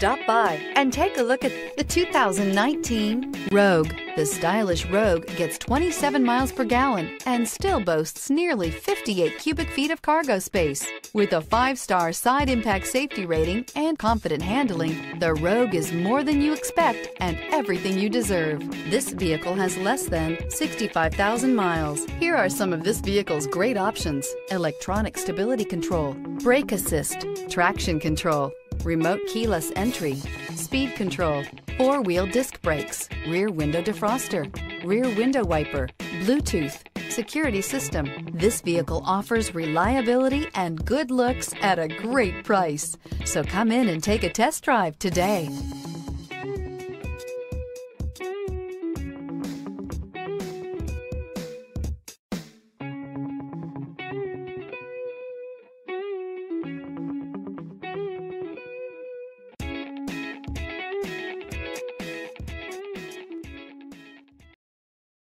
Stop by and take a look at the 2019 Rogue. The stylish Rogue gets 27 miles per gallon and still boasts nearly 58 cubic feet of cargo space. With a five-star side impact safety rating and confident handling, the Rogue is more than you expect and everything you deserve. This vehicle has less than 65,000 miles. Here are some of this vehicle's great options. Electronic stability control, brake assist, traction control, remote keyless entry, speed control, four-wheel disc brakes, rear window defroster, rear window wiper, Bluetooth, security system. This vehicle offers reliability and good looks at a great price. So come in and take a test drive today.